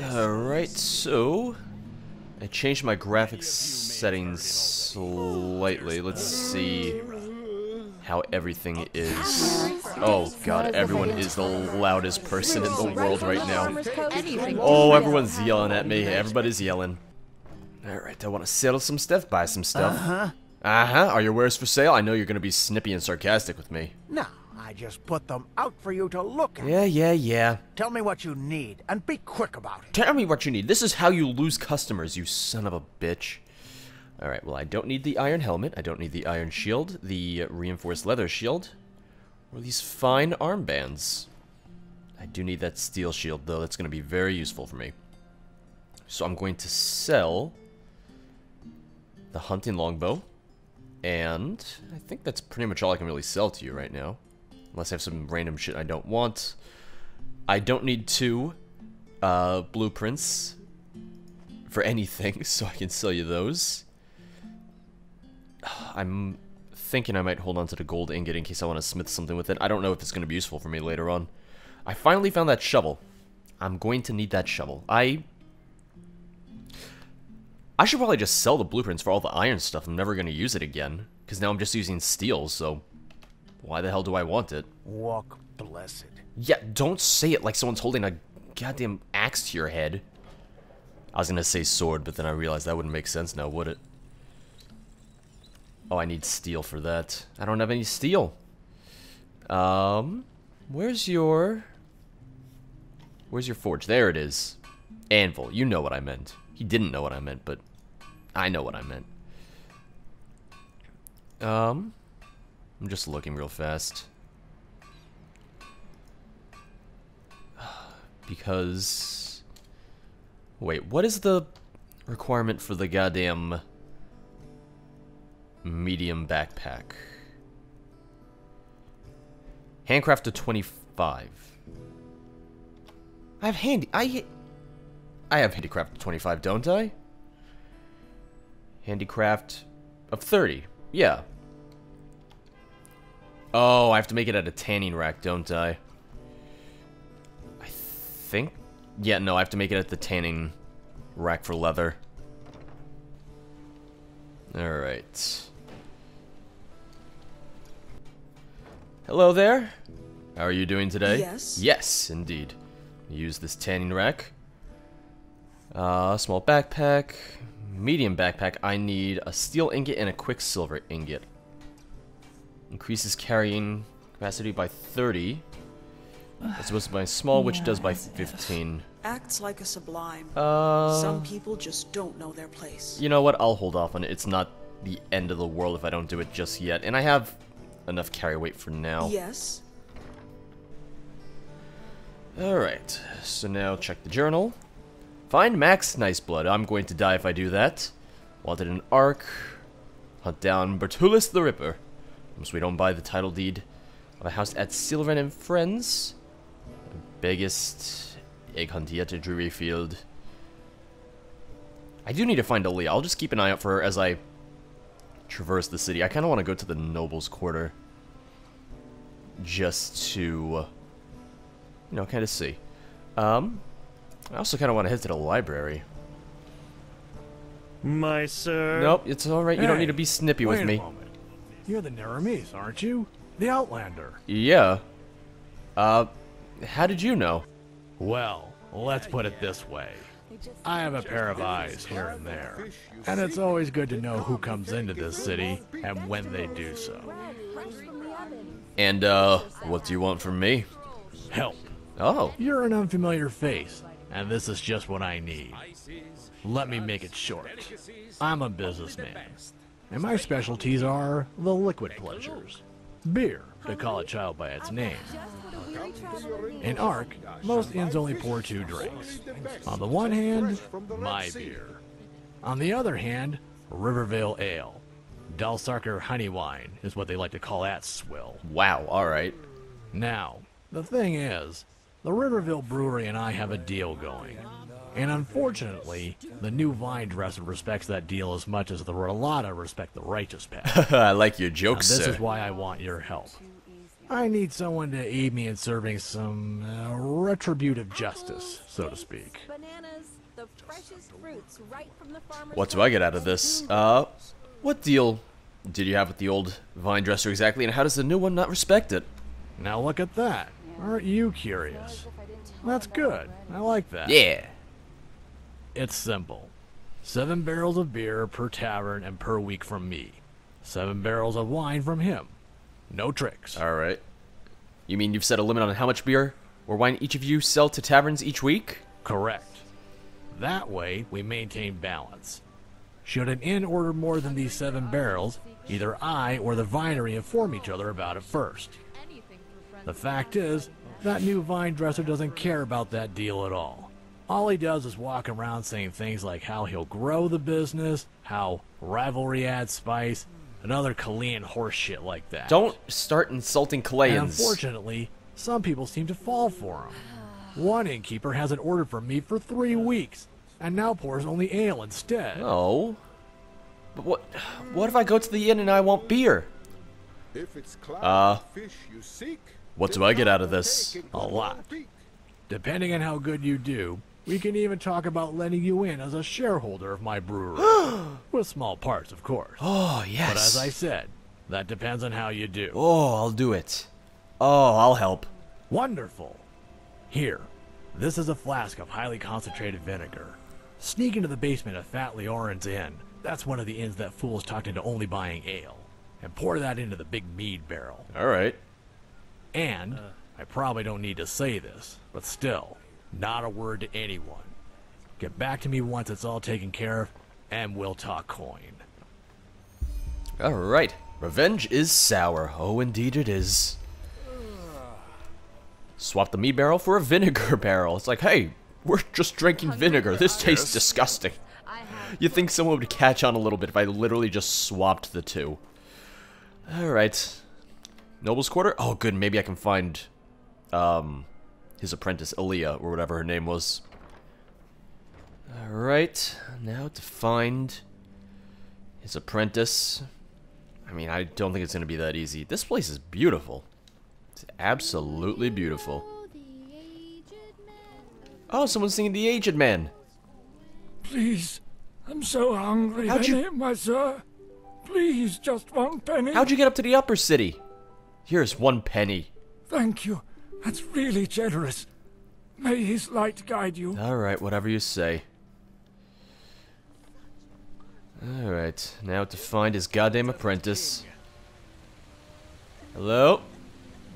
Alright, so... I changed my graphics settings slightly. Let's see how everything is. Oh god, everyone is the loudest person in the world right now. Oh, everyone's yelling at me. Everybody's yelling. Alright, I want to settle some stuff, buy some stuff. Uh-huh. Uh-huh. Are your wares for sale? I know you're going to be snippy and sarcastic with me. No, I just put them out for you to look at. Yeah, yeah, yeah. Tell me what you need, and be quick about it. Tell me what you need. This is how you lose customers, you son of a bitch. Alright, well, I don't need the iron helmet. I don't need the iron shield, the reinforced leather shield, or these fine armbands. I do need that steel shield, though. That's going to be very useful for me. So I'm going to sell the hunting longbow. And I think that's pretty much all I can really sell to you right now. Unless I have some random shit I don't want. I don't need two uh, blueprints for anything, so I can sell you those. I'm thinking I might hold on to the gold ingot in case I want to smith something with it. I don't know if it's going to be useful for me later on. I finally found that shovel. I'm going to need that shovel. I... I should probably just sell the blueprints for all the iron stuff. I'm never going to use it again. Because now I'm just using steel, so... Why the hell do I want it? Walk blessed. Yeah, don't say it like someone's holding a goddamn axe to your head. I was gonna say sword, but then I realized that wouldn't make sense now, would it? Oh, I need steel for that. I don't have any steel. Um, where's your... Where's your forge? There it is. Anvil. You know what I meant. He didn't know what I meant, but I know what I meant. Um, I'm just looking real fast. Because... Wait, what is the requirement for the goddamn medium backpack? Handcraft to 25. I have handy... I... I have handicraft to 25, don't I? Handicraft of 30. Yeah. Oh, I have to make it at a tanning rack, don't I? I think... Yeah, no, I have to make it at the tanning rack for leather. Alright. Hello there. How are you doing today? Yes. Yes, indeed. Use this tanning rack. Uh, small backpack. Medium backpack. I need a steel ingot and a quicksilver ingot. Increases carrying capacity by 30. As opposed to my small, which does by 15. Acts like a sublime. Uh, Some people just don't know their place. you know what? I'll hold off on it. It's not the end of the world if I don't do it just yet. And I have enough carry weight for now. Yes. Alright, so now check the journal. Find Max Niceblood. I'm going to die if I do that. Wanted an arc. Hunt down Bertulus the Ripper. So we don't buy the title deed of a house at Sildren and Friends. The biggest egg hunt yet at Drury Field. I do need to find Aaliyah. I'll just keep an eye out for her as I traverse the city. I kind of want to go to the Nobles Quarter. Just to, you know, kind of see. Um, I also kind of want to head to the library. My sir. Nope, it's alright. You don't need to be snippy with me. moment. You're the Nehrimese, aren't you? The Outlander. Yeah. Uh, how did you know? Well, let's put it this way. I have a pair of eyes here and there, and it's always good to know who comes into this city and when they do so. And, uh, what do you want from me? Help. Oh, You're an unfamiliar face, and this is just what I need. Let me make it short. I'm a businessman, and my specialties are the liquid pleasures. Beer, to call a child by its name. In Ark, most inns only pour two drinks. On the one hand, my beer. On the other hand, Rivervale Ale. Dalsarker honey wine is what they like to call that swill. wow, alright. Now, the thing is, the Rivervale Brewery and I have a deal going. And unfortunately, the new vine dresser respects that deal as much as the Rolata respect the righteous path. I like your Now, jokes, this sir. is why I want your help. I need someone to aid me in serving some uh, retributive justice, so to speak. Bananas, the freshest fruits right from the farmer's What do I get out of this? Uh, what deal did you have with the old vine dresser exactly, and how does the new one not respect it? Now look at that. Aren't you curious? That's good. I like that. Yeah. It's simple. Seven barrels of beer per tavern and per week from me. Seven barrels of wine from him. No tricks. All right. You mean you've set a limit on how much beer or wine each of you sell to taverns each week? Correct. That way, we maintain balance. Should an inn order more than these seven barrels, either I or the vinery inform each other about it first. The fact is, that new vine dresser doesn't care about that deal at all. All he does is walk around saying things like how he'll grow the business, how rivalry adds spice, and other Kiléan horseshit like that. Don't start insulting And unfortunately, some people seem to fall for him. One innkeeper hasn't ordered from me for three weeks, and now pours only ale instead. No. But what? What if I go to the inn and I want beer? If it's cloud Uh, fish you seek, what do I get out of this? A lot. Depending on how good you do, we can even talk about letting you in as a shareholder of my brewery. With small parts, of course. Oh yes. But as I said, that depends on how you do. oh, I'll do it. Oh, I'll help. Wonderful. Here, this is a flask of highly concentrated vinegar. Sneak into the basement of Fat Leorin's Inn. That's one of the inns that fools talked into only buying ale. And pour that into the big mead barrel. All right. And, I probably don't need to say this, but still, not a word to anyone. Get back to me once it's all taken care of, and we'll talk coin. All right. Revenge is sour. Oh, indeed it is. Swap the meat barrel for a vinegar barrel. It's like, hey, we're just drinking vinegar. This tastes disgusting. You think someone would catch on a little bit if I literally just swapped the two. Alright. Noble's Quarter? Oh, good. Maybe I can find um, his apprentice, Aaliyah, or whatever her name was. Alright. Now to find his apprentice. I mean, I don't think it's going to be that easy. This place is beautiful. It's absolutely beautiful. Oh, someone's singing The Aged Man. Please, I'm so hungry. How'd you- penny, my sir? Please, just one penny. How'd you get up to the upper city? Here's one penny. Thank you. That's really generous. May his light guide you. Alright, whatever you say. Alright, now to find his goddamn apprentice. Hello?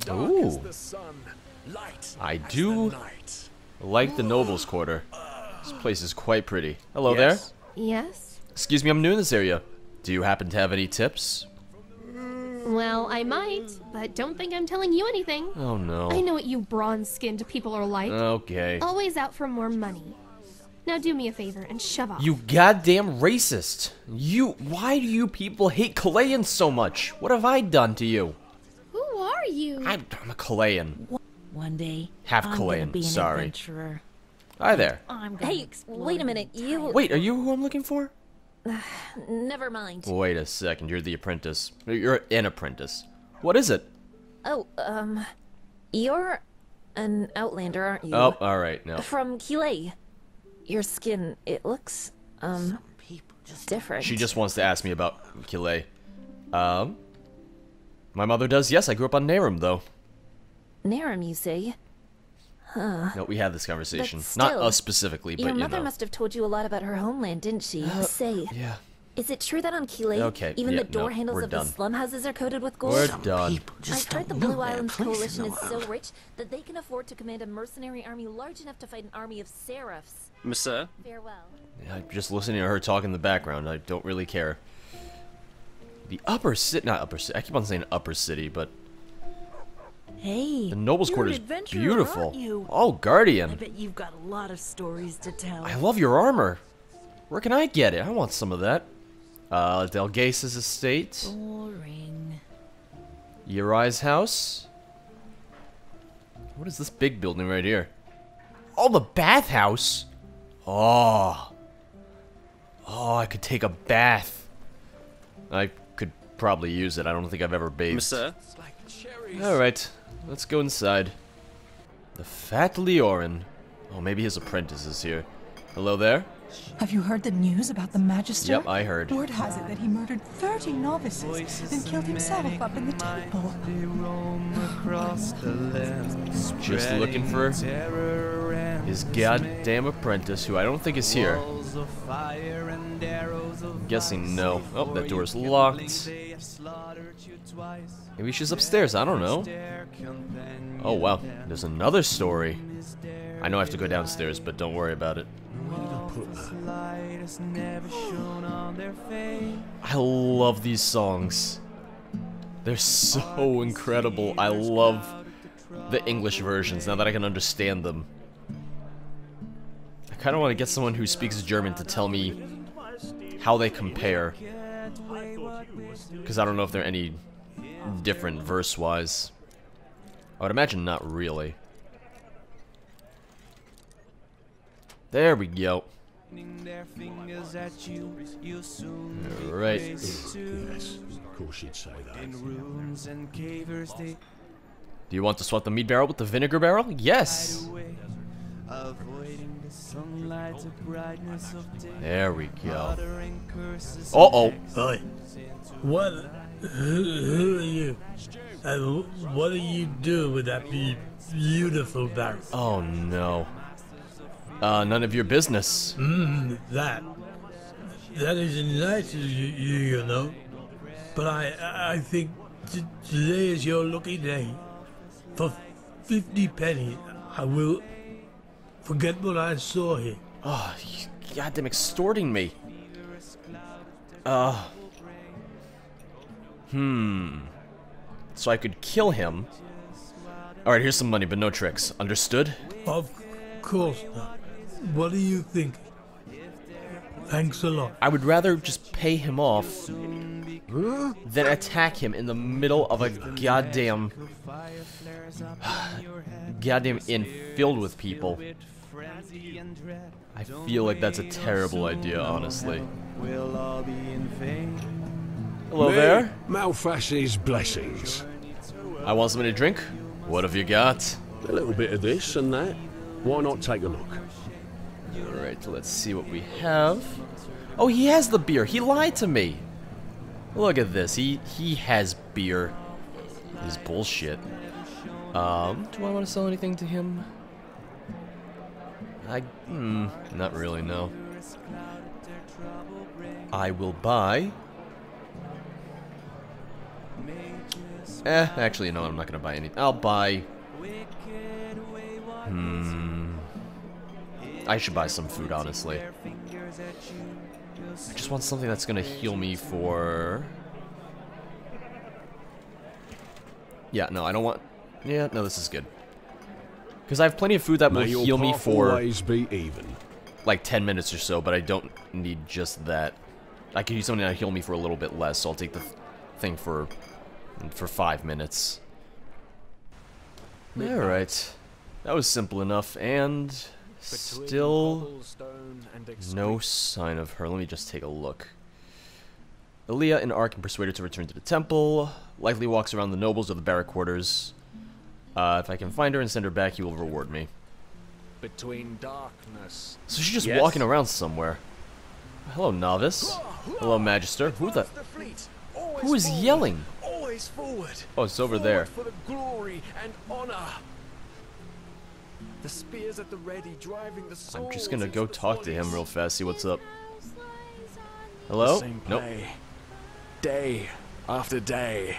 Ooh, the sun, light I do like the Noble's Quarter. This place is quite pretty. Hello there. Yes? Excuse me, I'm new in this area. Do you happen to have any tips? Well, I might, but don't think I'm telling you anything. Oh no. I know what you bronze skinned people are like. Okay. Always out for more money. Now do me a favor and shove off. You goddamn racist. You. Why do you people hate Kiléans so much? What have I done to you? Who are you? I'm, I'm a Kiléan. One day, Half I'm gonna be an sorry. adventurer. Hi there. I'm gonna Hey, wait a minute. You. Wait, are you who I'm looking for? Never mind. Wait a second, you're the apprentice. You're an apprentice. What is it? Oh, um. You're an outlander, aren't you? Oh, alright, no. From Kile. Your skin, it looks, um, people just different. She just wants to ask me about Kile. Um? My mother does, yes, I grew up on Nehrim, though. Nehrim, you say? No, we had this conversation. But Not us specifically, but Your you mother know. must have told you a lot about her homeland, didn't she? Uh, say, Yeah. is it true that on Kile, Okay, even yeah, the door no, handles of done. the slum houses are coated with gold? We're Some done. just I've heard the Blue Islands coalition is so rich that they can afford to command a mercenary army large enough to fight an army of seraphs. Monsieur? Uh? Farewell. Yeah, just listening to her talk in the background, I don't really care. The upper city, not upper city, I keep on saying upper city, but Hey, the Noble's you're Court is beautiful. aren't you? Oh, I Guardian. bet you've got a lot of stories to tell. I love your armor. Where can I get it? I want some of that. Uh, Delgase's estate. Boring. Uri's house. What is this big building right here? Oh, the bathhouse. Oh. Oh, I could take a bath. I could probably use it. I don't think I've ever bathed. Monsieur? Alright, let's go inside. The Fat Leorin. Oh, maybe his apprentice is here. Hello there? Have you heard the news about the Magister? Yep, I heard. Word has it that he murdered 30 novices, and killed himself up in the temple. Just looking for his goddamn apprentice, who I don't think is here. Guessing no. Oh, that door's locked. Maybe she's upstairs, I don't know. Oh wow, there's another story. I know I have to go downstairs, but don't worry about it. I love these songs. They're so incredible. I love the English versions now that I can understand them. I kind of want to get someone who speaks German to tell me how they compare. Because I don't know if there are any different verse-wise. I would imagine not really. There we go. Alright. Yes, of course you'd say that. Do you want to swap the meat barrel with the vinegar barrel? Yes! There we go. Uh-oh. Hi. What? Who, who are you? And what do you do with that be beautiful barrel? Oh no. Uh, none of your business. Mmm, that. That is nice of you, you, you know. But I, I think t- today is your lucky day. For 50 pennies, I will forget what I saw here. Oh, you goddamn extorting me. Uh. Hmm. So I could kill him. Alright, here's some money, but no tricks. Understood? Of course not. What do you think? Thanks a lot. I would rather just pay him off than attack him in the middle of a goddamn goddamn inn filled with people. I feel like that's a terrible idea, honestly. Hello Me, there. Malphas's blessings. I want something to drink. What have you got? A little bit of this and that. Why not take a look? Alright, let's see what we have. Oh, he has the beer. He lied to me. Look at this. He he has beer. His bullshit. Um, do I want to sell anything to him? I hmm, not really, no. I will buy. Eh, actually, no, I'm not gonna buy anything. I'll buy. Hmm. I should buy some food, honestly. I just want something that's gonna heal me for... Yeah, no, I don't want... Yeah, no, this is good. Because I have plenty of food that will May heal me for... be even. Like 10 minutes or so, but I don't need just that. I could use something that'll heal me for a little bit less, so I'll take the th thing for... for 5 minutes. Alright. That was simple enough, and... Still no sign of her. Let me just take a look. Aaliyah and Ark can persuade her to return to the temple. Likely walks around the nobles or the barrack quarters. Uh, if I can find her and send her back, he will reward me. Between darkness. So she's just Yes. walking around somewhere. Hello, novice. Hello, magister. Who the? Who is yelling? Always forward. Oh, it's over there. For the glory and honor. The spears at the ready, driving the I'm just gonna go talk to him real fast, see what's up. Hello? same Nope. play. Day after day.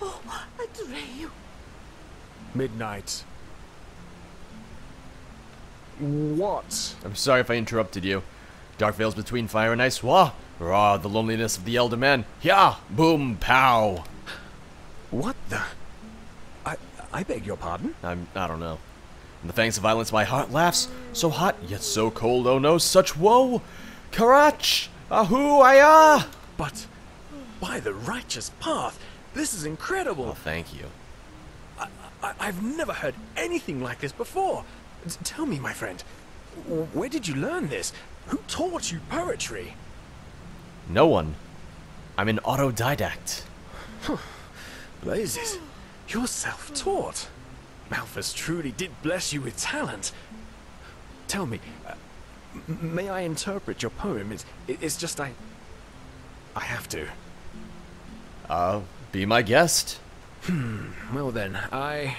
Oh, Atreyu. Midnight. What? I'm sorry if I interrupted you. Dark veils between fire and ice. Wah! Rah, the loneliness of the elder man. Yeah! Boom! Pow! What the? I I beg your pardon? I'm, I don't know. In the fangs of violence, my heart laughs. So hot, yet so cold. Oh no, such woe! Karach! Ahu! Aya! But by the righteous path, this is incredible. Oh, thank you. I, I've never heard anything like this before. T- tell me, my friend, where did you learn this? Who taught you poetry? No one. I'm an autodidact. Blazes, you're self-taught. Malphas truly did bless you with talent. Tell me, uh, may I interpret your poem? It's, it's just I... I have to. Uh, be my guest. Hmm, well then, I...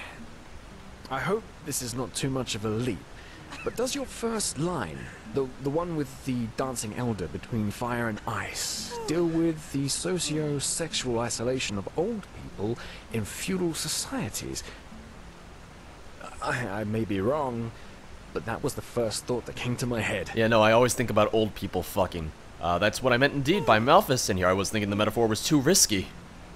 I hope this is not too much of a leap, but does your first line, the, the one with the dancing elder between fire and ice, deal with the socio-sexual isolation of old people in feudal societies? I, I may be wrong, but that was the first thought that came to my head. Yeah, no, I always think about old people fucking. Uh, that's what I meant indeed by Malphas, and here I was thinking the metaphor was too risky.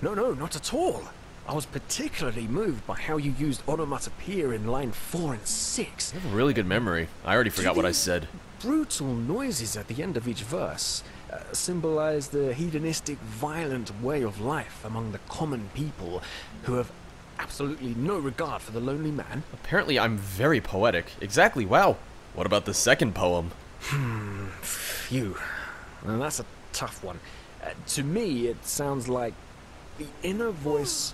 No, no, not at all. I was particularly moved by how you used onomatopoeia in line 4 and 6. I have a really good memory. I already forgot what I said. Brutal noises at the end of each verse uh, symbolize the hedonistic, violent way of life among the common people who have absolutely no regard for the lonely man. Apparently I'm very poetic. Exactly, wow. What about the second poem? Hmm, phew. Well, that's a tough one. Uh, to me, it sounds like the inner voice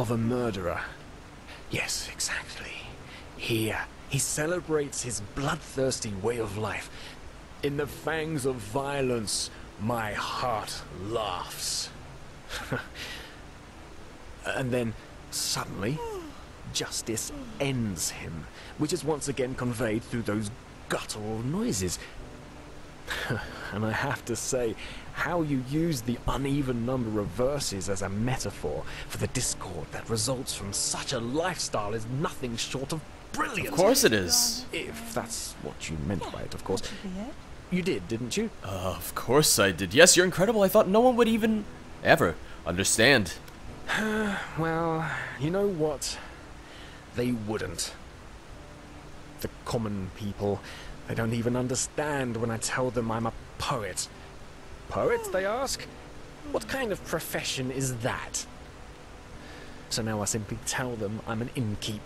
of a murderer. Yes, exactly. He, uh, he celebrates his bloodthirsty way of life. In the fangs of violence, my heart laughs. and then, suddenly, justice ends him, which is once again conveyed through those guttural noises. and I have to say, how you use the uneven number of verses as a metaphor for the discord that results from such a lifestyle is nothing short of brilliant. Of course it is. If that's what you meant by it, of course. You did, didn't you? Uh, of course I did. Yes, you're incredible. I thought no one would even, ever, understand. well, you know what? They wouldn't. The common people, they don't even understand when I tell them I'm a poet. Poet, they ask? What kind of profession is that? So now I simply tell them I'm an innkeep.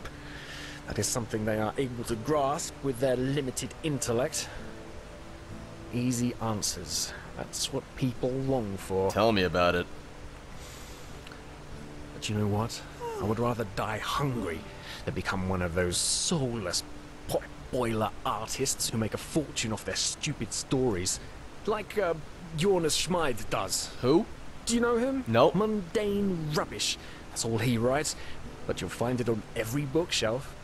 That is something they are able to grasp with their limited intellect. Easy answers. That's what people long for. Tell me about it. But you know what? I would rather die hungry than become one of those soulless pot boiler artists who make a fortune off their stupid stories. Like, uh, Jonas Schmid does. Who? Do you know him? No. Mundane rubbish. That's all he writes. But you'll find it on every bookshelf.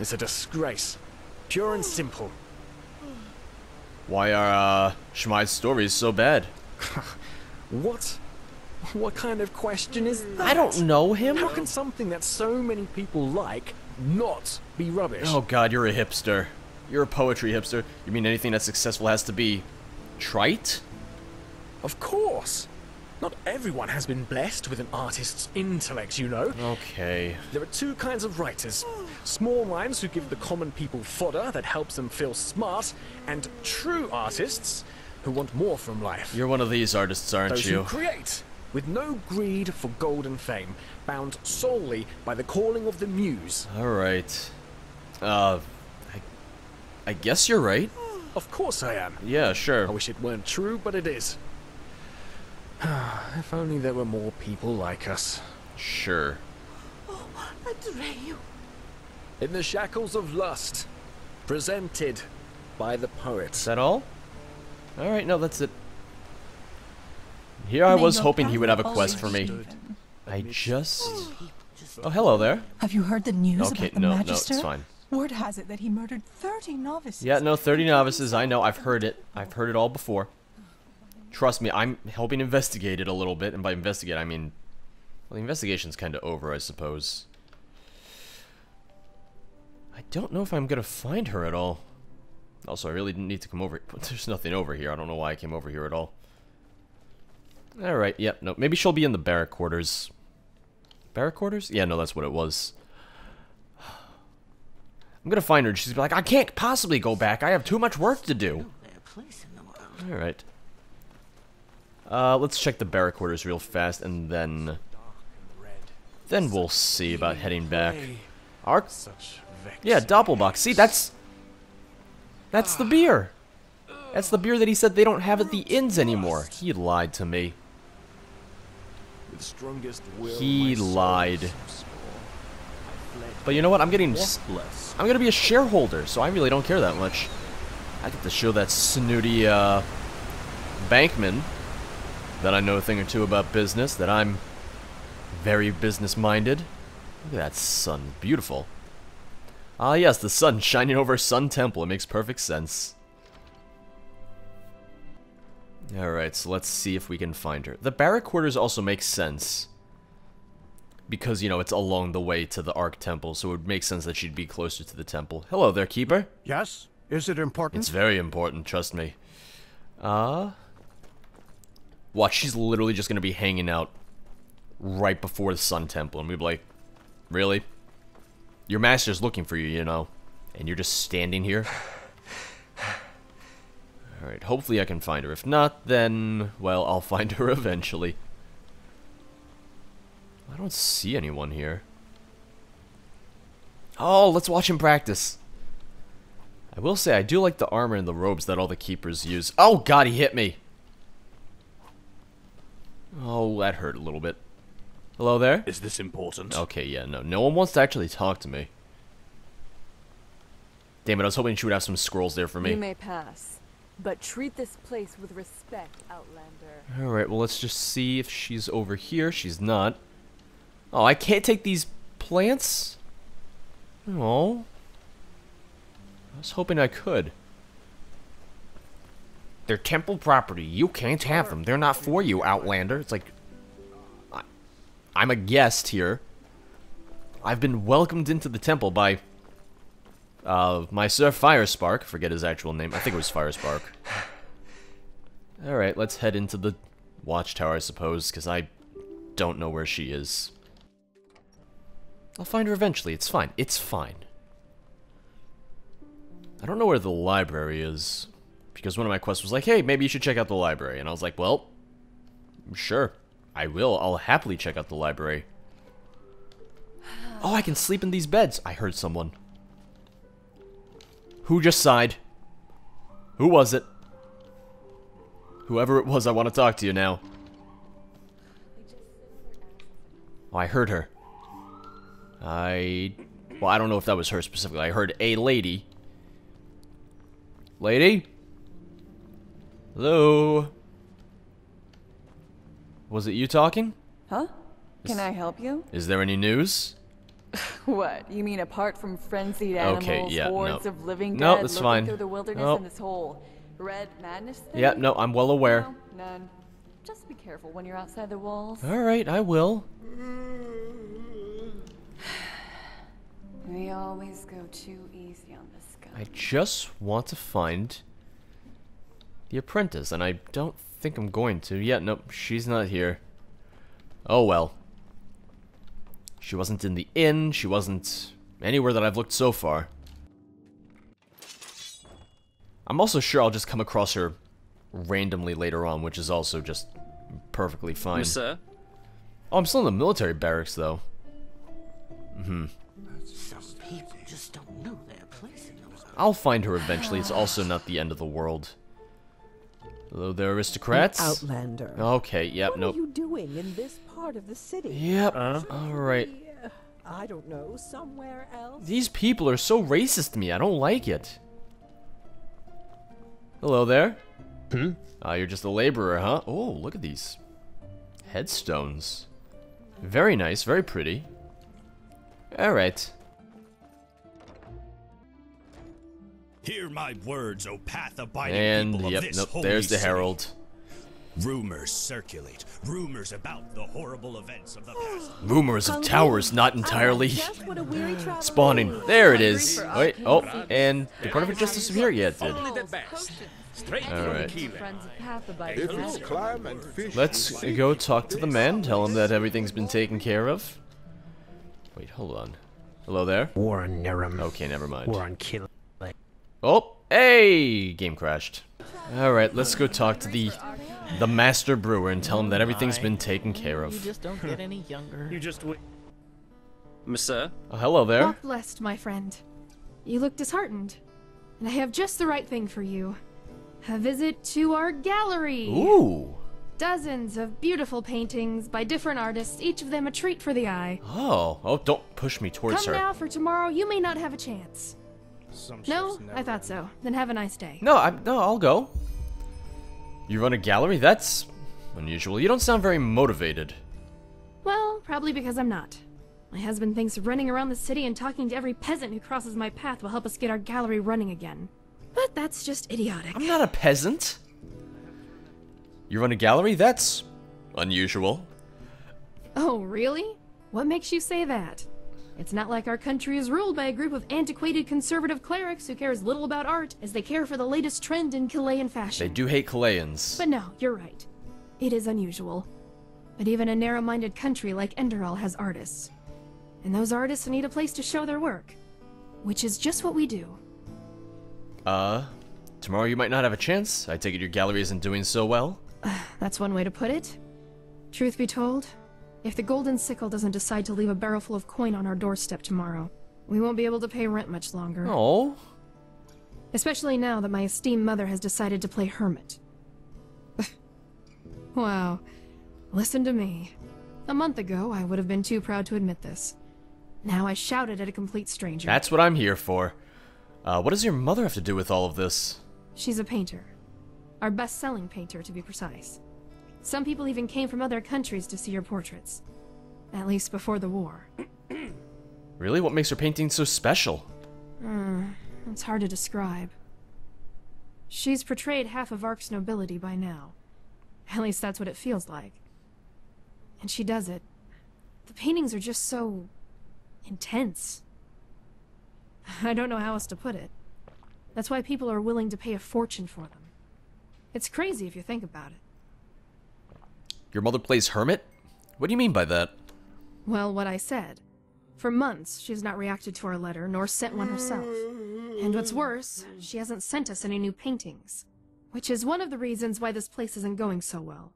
It's a disgrace. Pure and simple. Why are, uh, Schmid's stories so bad? What? What kind of question is that? I don't know him. How can something that so many people like not be rubbish? Oh god, you're a hipster. You're a poetry hipster. You mean anything that's successful has to be trite? Of course. Not everyone has been blessed with an artist's intellect, you know. Okay. There are two kinds of writers. Small minds who give the common people fodder that helps them feel smart, and true artists who want more from life. You're one of these artists, aren't Those you? who create, with no greed for gold and fame, bound solely by the calling of the muse. Alright. Uh, I, I guess you're right. Of course I am. Yeah, sure. I wish it weren't true, but it is. if only there were more people like us. Sure. Oh, Atreyu. In the shackles of lust, presented by the Is poets. that all? Alright, no, that's it. Here I was hoping he would have a quest for me. I oh, just... Oh, hello there. Have you heard the news Okay, about the no, no, Magister? it's fine. Word has it that he murdered 30 novices. Yeah, no, 30 novices, I know, I've heard it. I've heard it all before. Trust me, I'm helping investigate it a little bit, and by investigate, I mean... Well, the investigation's kind of over, I suppose. I don't know if I'm gonna find her at all. Also, I really didn't need to come over... There's nothing over here, I don't know why I came over here at all. Alright, yep, no, maybe she'll be in the barrack quarters. Barrack quarters? Yeah, no, that's what it was. I'm gonna find her and she's gonna be like, I can't possibly go back. I have too much work to do. Alright. Uh, let's check the barrack quarters real fast and then... Then we'll see about heading back. Our... Yeah, Doppelbock. See, that's... That's the beer. That's the beer that he said they don't have at the inns anymore. He lied to me. With strongest will. He lied. But you know what? I'm getting. Yes, bless. I'm gonna be a shareholder, so I really don't care that much. I get to show that snooty uh, bankman that I know a thing or two about business. That I'm very business-minded. Look at that sun, beautiful. Ah, yes, the sun shining over Sun Temple. It makes perfect sense. Alright, so let's see if we can find her. The barrack quarters also make sense. Because, you know, it's along the way to the Ark Temple, so it would make sense that she'd be closer to the temple. Hello there, Keeper. Yes? Is it important? It's very important, trust me. Uh... Watch, she's literally just gonna be hanging out right before the Sun Temple, and we'd be like, Really? Your master's looking for you, you know, and you're just standing here? Alright, hopefully I can find her. If not, then, well, I'll find her eventually. I don't see anyone here. Oh, let's watch him practice. I will say, I do like the armor and the robes that all the keepers use. Oh god, he hit me! Oh, that hurt a little bit. Hello there? Is this important? Okay, yeah, no. No one wants to actually talk to me. Damn it, I was hoping she would have some scrolls there for me. You me. may pass, but treat this place with respect, Outlander. Alright, well, let's just see if she's over here. She's not. Oh, I can't take these plants? Oh. I was hoping I could. They're temple property. You can't have them. They're not for you, Outlander. It's like... I, I'm a guest here. I've been welcomed into the temple by... Uh, my Sir Firespark. Forget his actual name. I think it was Firespark. Alright, let's head into the watchtower, I suppose, because I don't know where she is. I'll find her eventually. It's fine. It's fine. I don't know where the library is, because one of my quests was like, hey, maybe you should check out the library. And I was like, well, sure. I will. I'll happily check out the library. Oh, I can sleep in these beds. I heard someone. Who just sighed? Who was it? Whoever it was, I want to talk to you now. Oh, I heard her. I... Well, I don't know if that was her specifically. I heard a lady. Lady? Hello? Was it you talking? Huh? Can I help you? Is there any news? What? You mean apart from frenzied animals, Okay, yeah, hordes no. of living No, dead that's looking fine. through the wilderness Nope. and this whole red madness thing? Yeah, no, I'm well aware. No, none. Just be careful when you're outside the walls. Alright, I will. We always go too easy on this guy. I just want to find the apprentice, and I don't think I'm going to. Yeah, nope, she's not here. Oh well. She wasn't in the inn, she wasn't anywhere that I've looked so far. I'm also sure I'll just come across her randomly later on, which is also just perfectly fine. Yes, sir. Oh, I'm still in the military barracks, though. Mm-hmm. Some people just don't know their place in the world. I'll find her eventually. It's also not the end of the world. Hello there, aristocrats. Outlander. Okay, yep, what nope. are you doing in this part of the city? Yep. Alright. Uh, I don't know, somewhere else? These people are so racist to me. I don't like it. Hello there. Hmm? Ah, you're just a laborer, huh? Oh, look at these. Headstones. Very nice, very pretty. Alright. Hear my words, O path-abiding And, people yep, of this nope, holy there's the city. Herald. Rumors circulate. Rumors about the horrible events of the past. Rumors of towers not entirely spawning. There it is. Wait, oh, and did part of it just disappear? Yeah, it did. Alright. Of Path If it's climb and fish, Let's go talk to the man, tell him that everything's been taken care of. Wait, hold on. Hello there? War on Nehrim. Okay, never mind. War on Kill. Oh, hey! Game crashed. Alright, let's go talk to the the master brewer and tell him that oh everything's been taken care of. You just don't get any younger. You just wait. Monsieur? Uh? Oh, hello there. God blessed, my friend. You look disheartened, and I have just the right thing for you. A visit to our gallery. Ooh. Dozens of beautiful paintings by different artists, each of them a treat for the eye. Oh, oh, don't push me towards Come her. now, for tomorrow you may not have a chance. No, I thought so. Then have a nice day. No, I'm no, I'll go. You run a gallery? That's unusual. You don't sound very motivated. Well, probably because I'm not. My husband thinks running around the city and talking to every peasant who crosses my path will help us get our gallery running again. But that's just idiotic. I'm not a peasant. You run a gallery? That's unusual. Oh, really? What makes you say that? It's not like our country is ruled by a group of antiquated conservative clerics who care as little about art as they care for the latest trend in Kiléan fashion. They do hate Kiléans. But no, you're right. It is unusual. But even a narrow-minded country like Enderal has artists. And those artists need a place to show their work. Which is just what we do. Uh, tomorrow you might not have a chance. I take it your gallery isn't doing so well. That's one way to put it. Truth be told, if the Golden Sickle doesn't decide to leave a barrel full of coin on our doorstep tomorrow, we won't be able to pay rent much longer. Oh. Especially now that my esteemed mother has decided to play hermit. wow. Listen to me. A month ago, I would have been too proud to admit this. Now I shouted at a complete stranger. That's what I'm here for. Uh, what does your mother have to do with all of this? She's a painter. Our best-selling painter, to be precise. Some people even came from other countries to see her portraits. At least before the war. Really? What makes her painting so special? Hmm, it's hard to describe. She's portrayed half of Ark's nobility by now. At least that's what it feels like. And she does it. The paintings are just so... intense. I don't know how else to put it. That's why people are willing to pay a fortune for them. It's crazy if you think about it. Your mother plays hermit? What do you mean by that? Well, what I said. For months, she's not reacted to our letter, nor sent one herself. And what's worse, she hasn't sent us any new paintings. Which is one of the reasons why this place isn't going so well.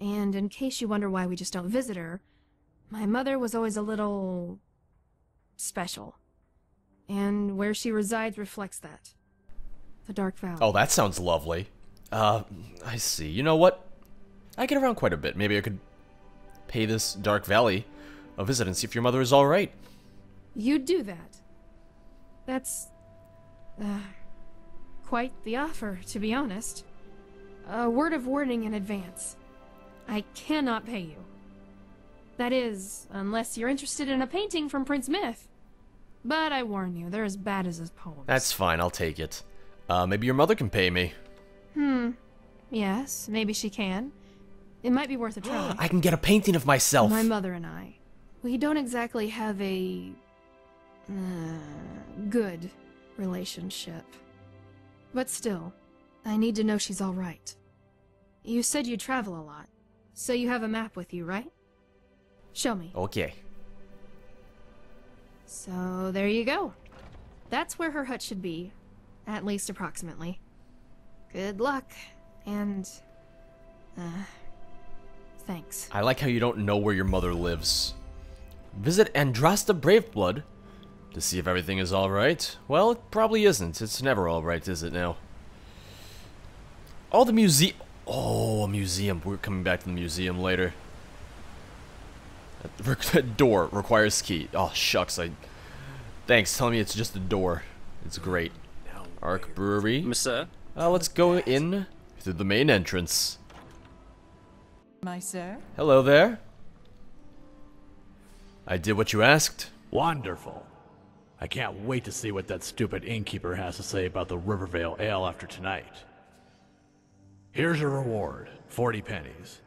And in case you wonder why we just don't visit her, my mother was always a little... special. And where she resides reflects that. The Dark Valley. Oh, that sounds lovely. Uh, I see. You know what? I get around quite a bit. Maybe I could pay this Dark Valley a visit and see if your mother is alright. You'd do that. That's. Uh, quite the offer, to be honest. A word of warning in advance. I cannot pay you. That is, unless you're interested in a painting from Prince Myth. But I warn you, they're as bad as his poems. That's fine, I'll take it. Uh, maybe your mother can pay me. Hmm. Yes, maybe she can. It might be worth a try. I can get a painting of myself. My mother and I. We don't exactly have a. Uh, good relationship. But still, I need to know she's alright. You said you travel a lot, so you have a map with you, right? Show me. Okay. So there you go. That's where her hut should be, at least approximately. Good luck, and. Uh. Thanks. I like how you don't know where your mother lives. Visit Andrasta Braveblood to see if everything is alright. Well, it probably isn't. It's never alright, is it now? All the museum. Oh, a museum. We're coming back to the museum later. That door requires key. Oh, shucks. I. Thanks. Tell me it's just a door. It's great. Ark Brewery. Monsieur? Uh, let's go in through the main entrance. My sir? Hello there. I did what you asked. Wonderful. I can't wait to see what that stupid innkeeper has to say about the Rivervale Ale after tonight. Here's your reward 40 pennies.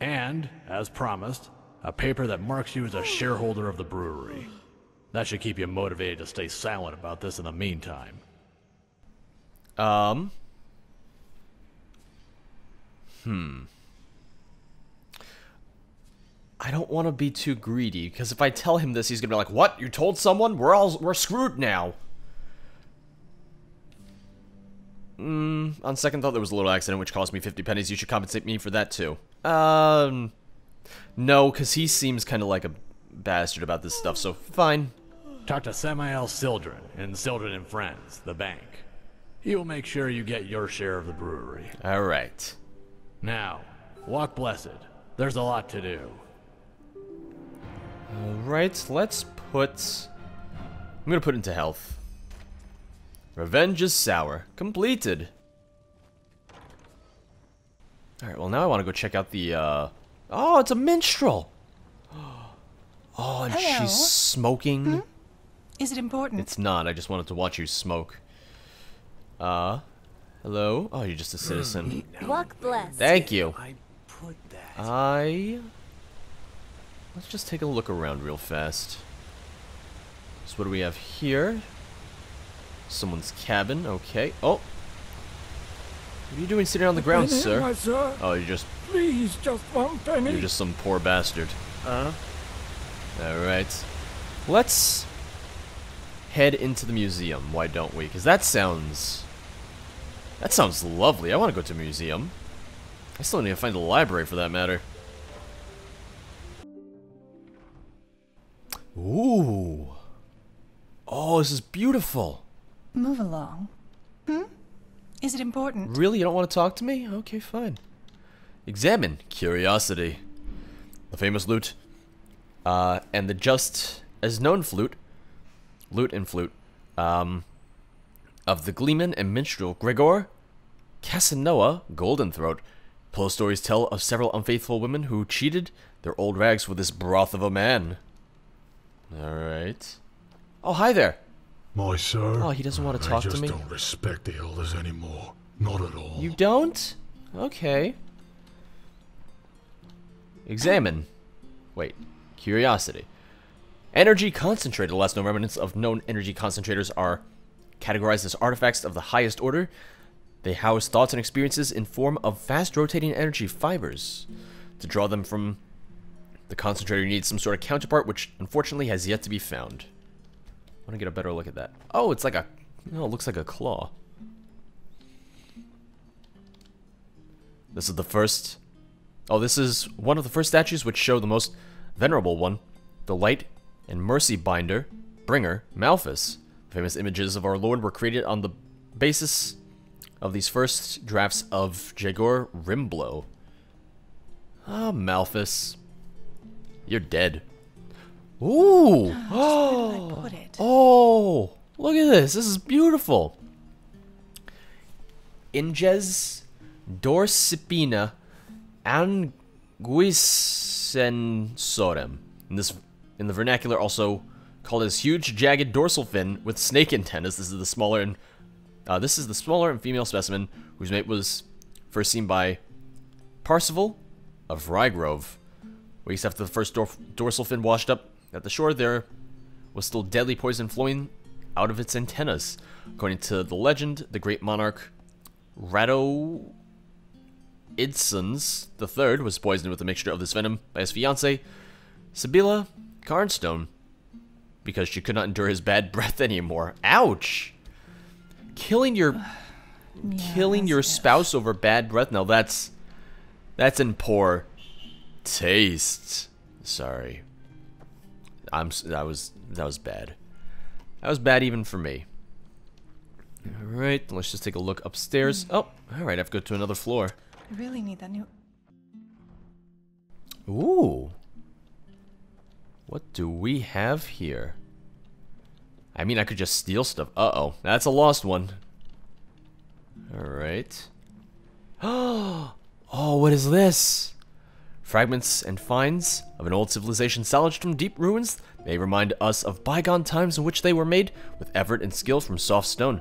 And, as promised, a paper that marks you as a shareholder of the brewery. That should keep you motivated to stay silent about this in the meantime. Um. Hmm. I don't want to be too greedy because if I tell him this, he's gonna be like, "What? You told someone? We're all we're screwed now." Hmm. On second thought, there was a little accident which cost me 50 pennies. You should compensate me for that too. Um. No, because he seems kind of like a bastard about this stuff. So fine. Talk to Samael Sildren and Sildren and Friends, the bank. He will make sure you get your share of the brewery. All right. Now, Walk blessed. There's a lot to do. Alright, let's put... I'm gonna put into health. Revenge is sour. Completed. Alright, well now I want to go check out the, uh... Oh, it's a minstrel! Oh, and Hello. she's smoking. Is it important? It's not, I just wanted to watch you smoke. Uh, hello? Oh, you're just a citizen. Walk blessed. Thank you. I... Let's just take a look around real fast. So what do we have here? Someone's cabin, okay. Oh! What are you doing sitting on the ground, sir? my sir. Oh, you're just... Please, just one penny. You're just some poor bastard. Uh? huh Alright. Let's head into the museum, why don't we? Because that sounds... That sounds lovely. I want to go to a museum. I still need to find the library for that matter. Ooh. Oh, this is beautiful. Move along. Hmm? Is it important? Really? You don't want to talk to me? Okay, fine. Examine. Curiosity. The famous lute. Uh, and the just as known flute. Lute and flute. Um, of the gleeman and minstrel Gregor Casanova Goldenthroat. Pillow stories tell of several unfaithful women who cheated their old rags with this broth of a man. Alright. Oh, hi there. My sir. Oh, he doesn't want to talk to me? I just don't respect the elders anymore. Not at all. You don't? Okay. Examine. Wait. Curiosity. Energy concentrator. The last known remnants of known energy concentrators are categorized as artifacts of the highest order. They house thoughts and experiences in form of fast rotating energy fibers. To draw them from the concentrator needs some sort of counterpart, which unfortunately has yet to be found. I want to get a better look at that. Oh, it's like a... No, it looks like a claw. This is the first... Oh, this is one of the first statues which show the most venerable one. The Light and Mercy Binder, Bringer, Malphas. Famous images of our Lord were created on the basis of these first drafts of Jagor Rimblow. Ah, Malphas. You're dead. Ooh! Oh, put it? oh! Look at this. This is beautiful. Inges dorsipina anguisensorem. In this, in the vernacular, also called as huge, jagged dorsal fin with snake antennas. This is the smaller and uh, this is the smaller and female specimen whose mate was first seen by Parsival of Rygrove. Weeks after the first dor dorsal fin washed up at the shore, there was still deadly poison flowing out of its antennas. According to the legend, the great monarch Rado Idsons III was poisoned with a mixture of this venom by his fiancée, Sibylla Carnstone, because she could not endure his bad breath anymore. Ouch! Killing your killing your spouse over bad breath. Now that's that's in poor taste. Sorry. I'm that was that was bad. That was bad even for me. All right, let's just take a look upstairs. Hmm. Oh, all right, I've got to another floor. I really need that new. Ooh. What do we have here? I mean, I could just steal stuff. Uh-oh. That's a lost one. Alright. Oh, what is this? Fragments and finds of an old civilization salvaged from deep ruins. may remind us of bygone times in which they were made with effort and skill from soft stone.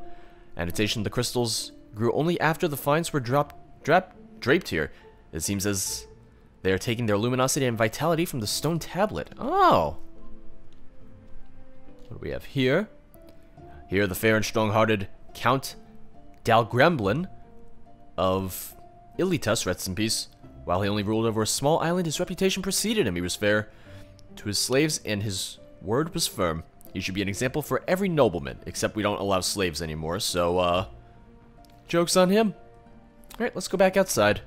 Annotation, the crystals grew only after the finds were dropped, drap, draped here. It seems as they are taking their luminosity and vitality from the stone tablet. Oh. What do we have here? Here, the fair and strong-hearted Count Dalgremblin of Ilitas, rest in peace. While he only ruled over a small island, his reputation preceded him. He was fair to his slaves, and his word was firm. He should be an example for every nobleman, except we don't allow slaves anymore, so, uh, joke's on him. Alright, let's go back outside.